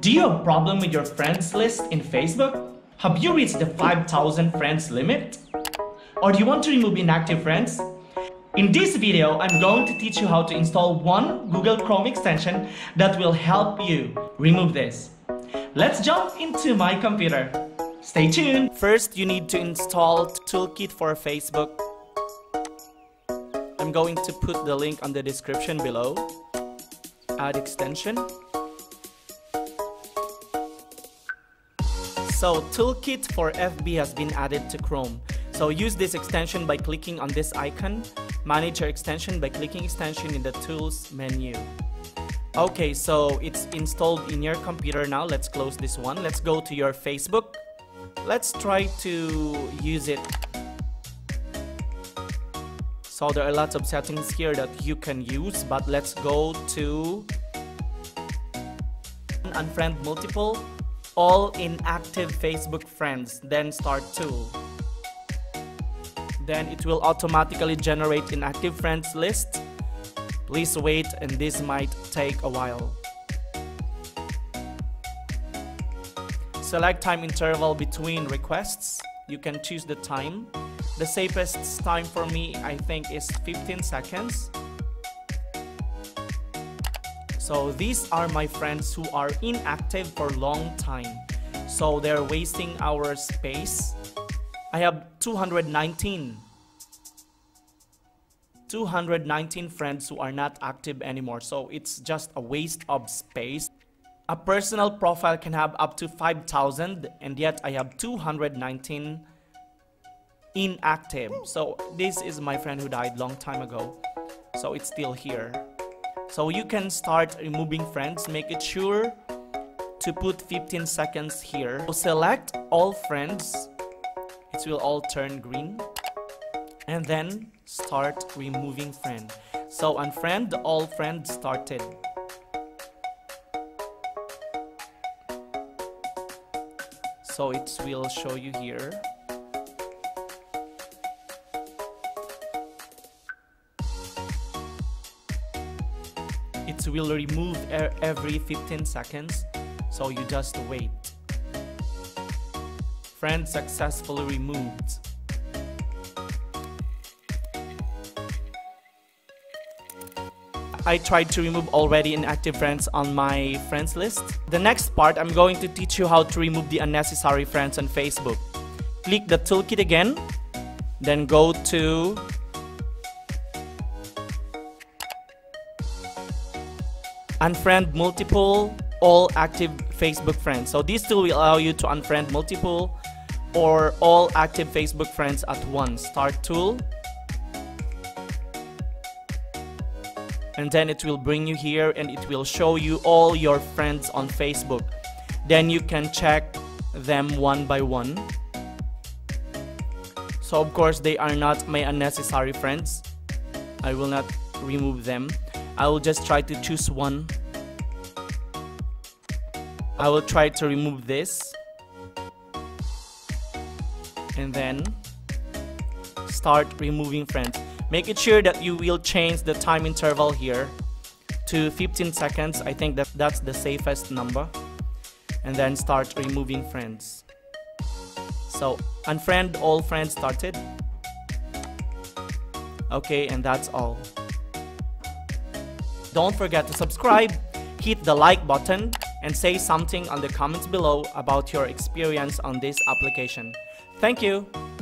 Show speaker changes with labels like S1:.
S1: Do you have a problem with your friends list in Facebook? Have you reached the 5000 friends limit? Or do you want to remove inactive friends? In this video, I'm going to teach you how to install one Google Chrome extension that will help you remove this. Let's jump into my computer. Stay tuned! First, you need to install Toolkit for Facebook. I'm going to put the link on the description below. Add extension. So Toolkit for FB has been added to Chrome. So use this extension by clicking on this icon. Manage your extension by clicking extension in the tools menu. Okay, so it's installed in your computer now. Let's close this one. Let's go to your Facebook. Let's try to use it. So there are lots of settings here that you can use, but let's go to unfriend multiple, all inactive Facebook friends, then start tool then it will automatically generate inactive friends list. Please wait and this might take a while. Select time interval between requests. You can choose the time. The safest time for me I think is 15 seconds. So these are my friends who are inactive for long time. So they're wasting our space. I have 219 219 friends who are not active anymore. So it's just a waste of space. A personal profile can have up to 5000 and yet I have 219 inactive. So this is my friend who died long time ago. So it's still here so you can start removing friends. Make it sure to put 15 seconds here. So select all friends. It will all turn green. And then start removing friend. So unfriend all friends started. So it will show you here it will remove every 15 seconds so you just wait friend successfully removed. I tried to remove already inactive friends on my friends list. The next part, I'm going to teach you how to remove the unnecessary friends on Facebook. Click the toolkit again, then go to unfriend multiple all active Facebook friends. So this tool will allow you to unfriend multiple or all active Facebook friends at once. Start tool. And then it will bring you here and it will show you all your friends on Facebook. Then you can check them one by one. So of course they are not my unnecessary friends. I will not remove them. I will just try to choose one. I will try to remove this. And then start removing friends. Make it sure that you will change the time interval here to 15 seconds. I think that that's the safest number. And then start removing friends. So unfriend all friends started. Okay and that's all don't forget to subscribe hit the like button and say something on the comments below about your experience on this application Thank you.